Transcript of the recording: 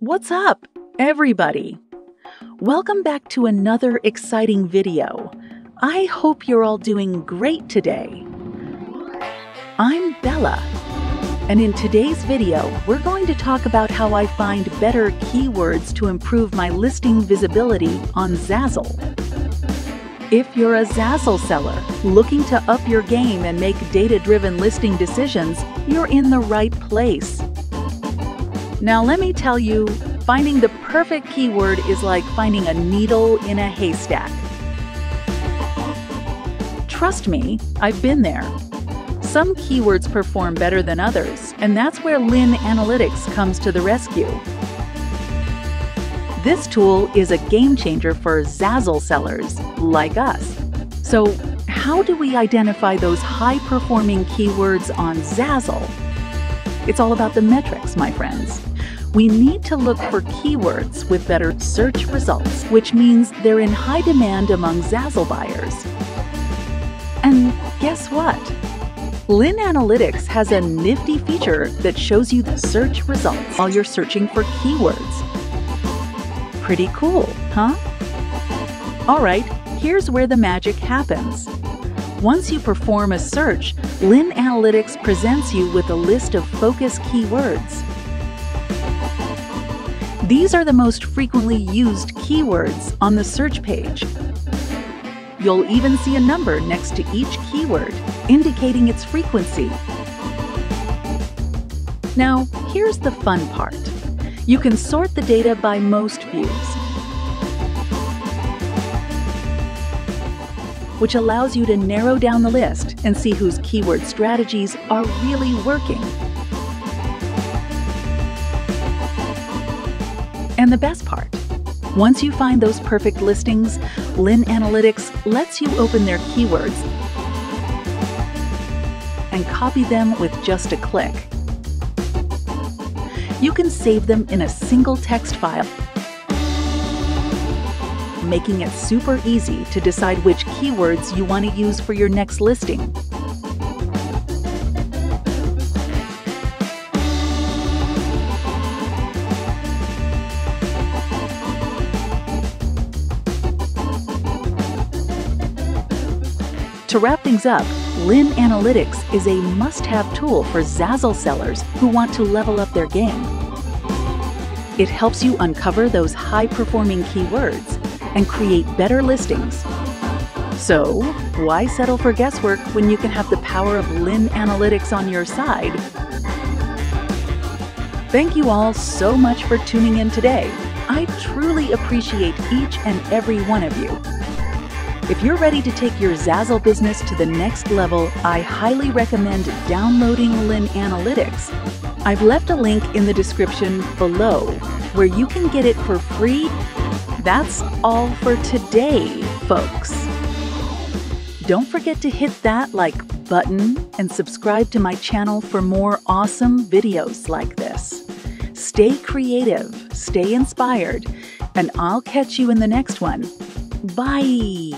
What's up, everybody? Welcome back to another exciting video. I hope you're all doing great today. I'm Bella, and in today's video, we're going to talk about how I find better keywords to improve my listing visibility on Zazzle. If you're a Zazzle seller looking to up your game and make data-driven listing decisions, you're in the right place. Now let me tell you, finding the perfect keyword is like finding a needle in a haystack. Trust me, I've been there. Some keywords perform better than others, and that's where Lyn Analytics comes to the rescue. This tool is a game changer for Zazzle sellers like us. So, how do we identify those high performing keywords on Zazzle? It's all about the metrics, my friends. We need to look for keywords with better search results, which means they're in high demand among Zazzle buyers. And guess what? Lyn Analytics has a nifty feature that shows you the search results while you're searching for keywords. Pretty cool, huh? Alright, here's where the magic happens. Once you perform a search, Lyn Analytics presents you with a list of focus keywords. These are the most frequently used keywords on the search page. You'll even see a number next to each keyword, indicating its frequency. Now, here's the fun part. You can sort the data by most views, which allows you to narrow down the list and see whose keyword strategies are really working. And the best part, once you find those perfect listings, Lyn Analytics lets you open their keywords and copy them with just a click. You can save them in a single text file, making it super easy to decide which keywords you want to use for your next listing. To wrap things up, Lyn Analytics is a must have tool for Zazzle sellers who want to level up their game. It helps you uncover those high performing keywords and create better listings. So, why settle for guesswork when you can have the power of Lyn Analytics on your side? Thank you all so much for tuning in today. I truly appreciate each and every one of you. If you're ready to take your Zazzle business to the next level, I highly recommend downloading Lyn Analytics. I've left a link in the description below where you can get it for free. That's all for today, folks. Don't forget to hit that like button and subscribe to my channel for more awesome videos like this. Stay creative, stay inspired, and I'll catch you in the next one. Bye.